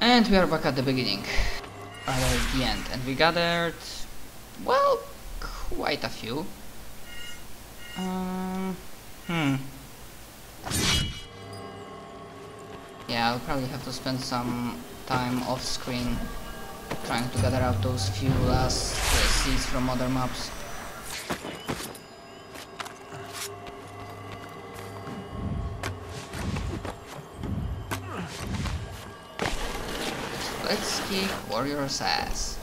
And we are back at the beginning. At the end. And we gathered... Well, quite a few. Um... Hmm. Yeah, I'll probably have to spend some time off screen trying to gather up those few last uh, seeds from other maps. Let's kick warrior's ass.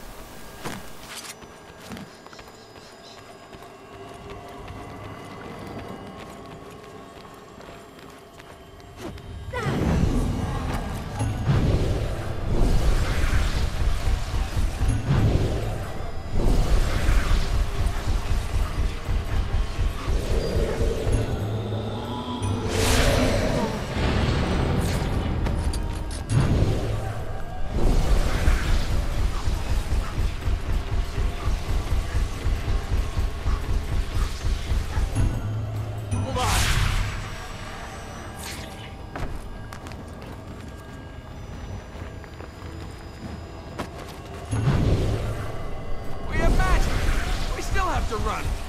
Run.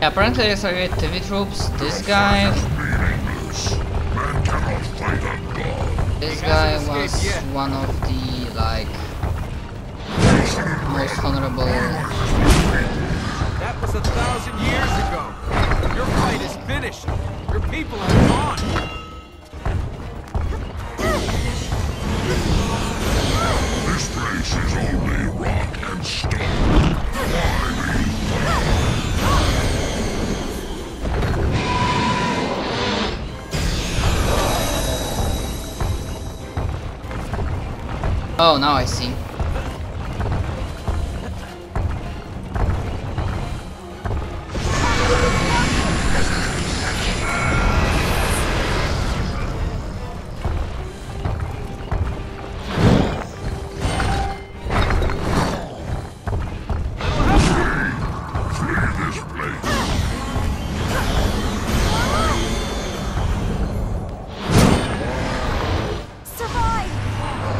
Yeah, apparently there's a TV Tropes. This guy, this guy was one of the like most honorable. Oh, now I see.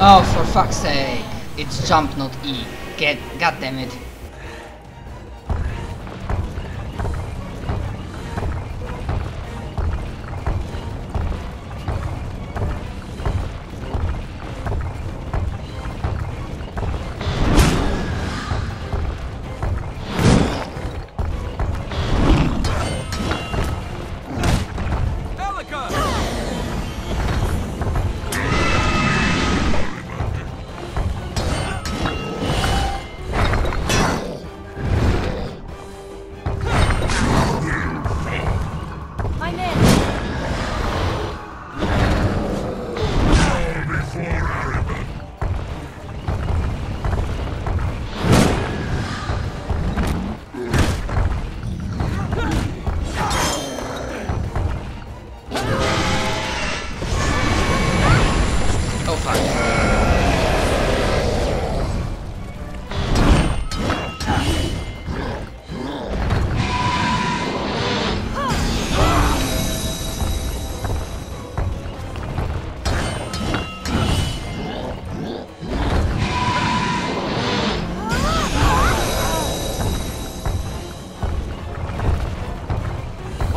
Oh, for fuck's sake! It's jump, not E. Get, god damn it.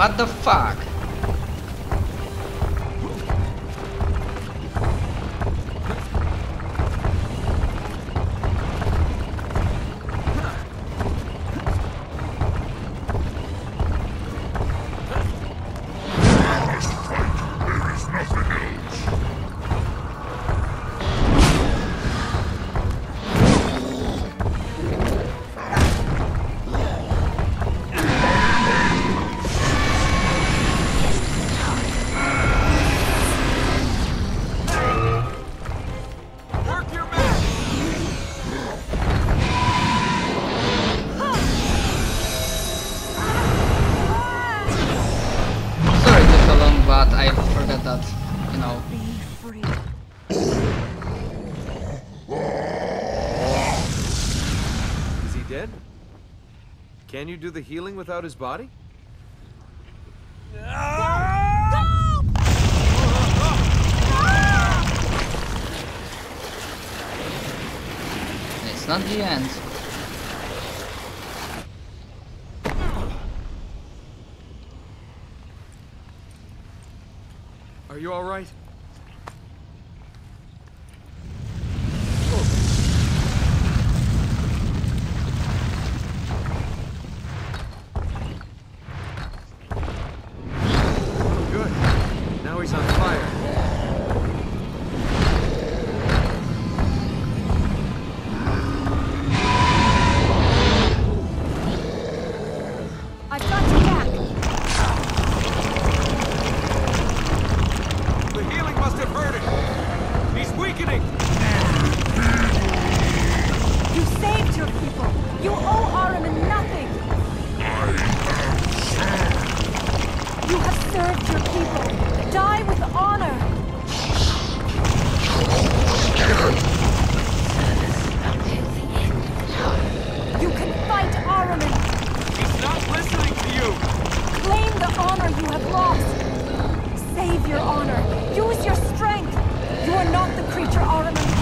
What the fuck? That, you know. Be free. Is he dead? Can you do the healing without his body? It's not the end. You all right? Served your people. Die with honor. You can fight Ahriman. He's not listening to you. Claim the honor you have lost. Save your honor. Use your strength. You are not the creature Ahriman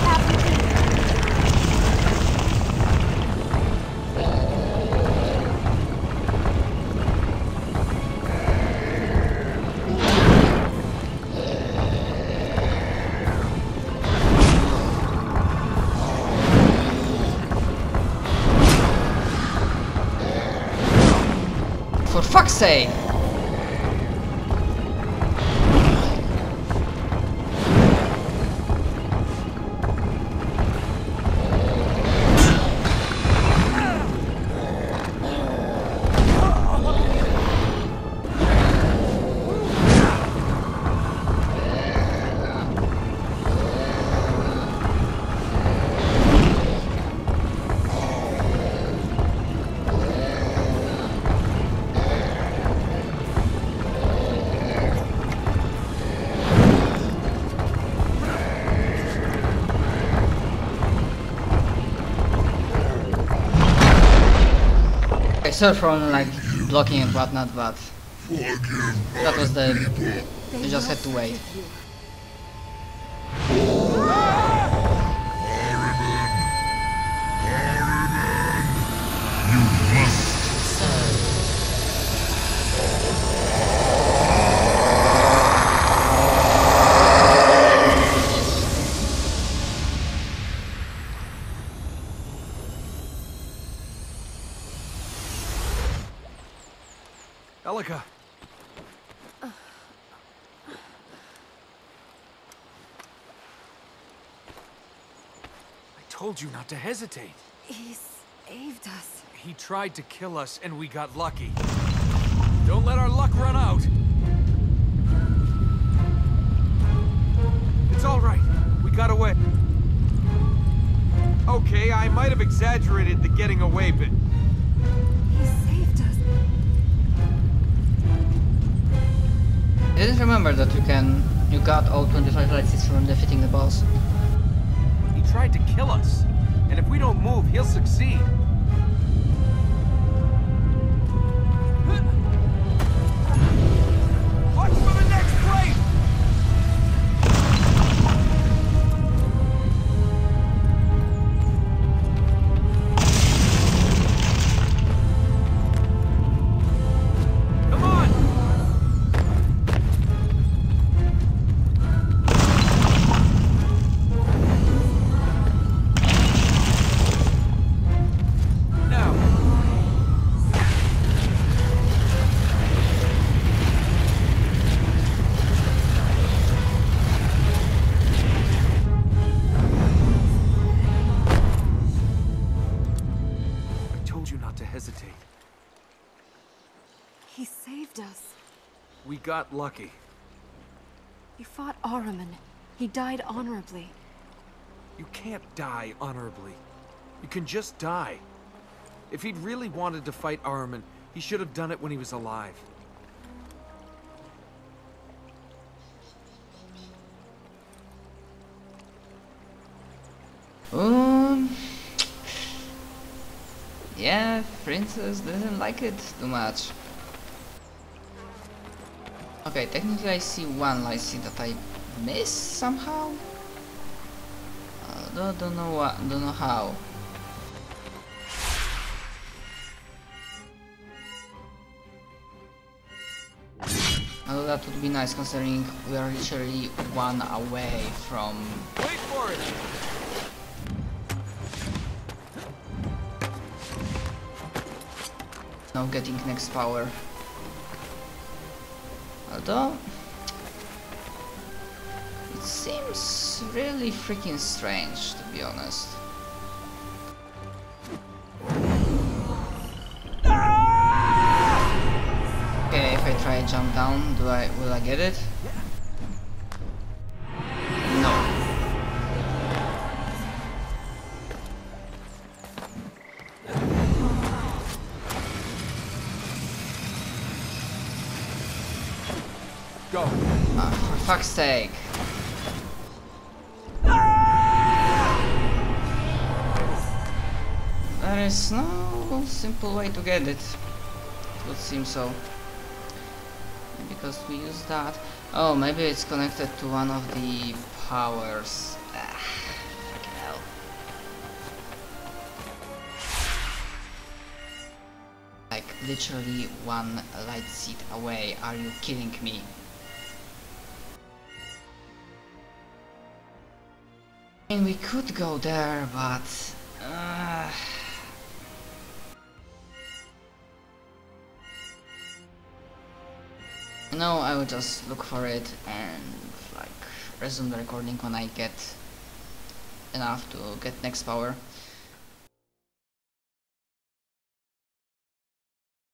fuck's sake! Okay, sorry from like blocking and whatnot, but that was the You just had to wait. Told you not to hesitate. He saved us. He tried to kill us and we got lucky. Don't let our luck run out. It's all right. We got away. Okay, I might have exaggerated the getting away bit. He saved us. I didn't remember that you can you got all 25 lights from defeating the boss. Tried to kill us. And if we don't move, he'll succeed. you not to hesitate. He saved us. We got lucky. You fought Ahriman. He died honorably. You can't die honorably. You can just die. If he'd really wanted to fight Ahriman, he should have done it when he was alive yeah, Princess didn't like it too much. Okay, technically I see one light seed that I missed somehow. Uh, don't, don't know what, don't know how. Although that would be nice considering we are literally one away from Wait for it! Now getting next power. Although it seems really freaking strange to be honest. Okay, if I try jump down, do I will I get it? Fuck's sake. There is no simple way to get it. It would seem so. Because we use that. Oh, maybe it's connected to one of the powers. Ah. Like literally one light seed away. Are you kidding me? I mean, we could go there, but... Uh... No, I will just look for it and like resume the recording when I get enough to get next power.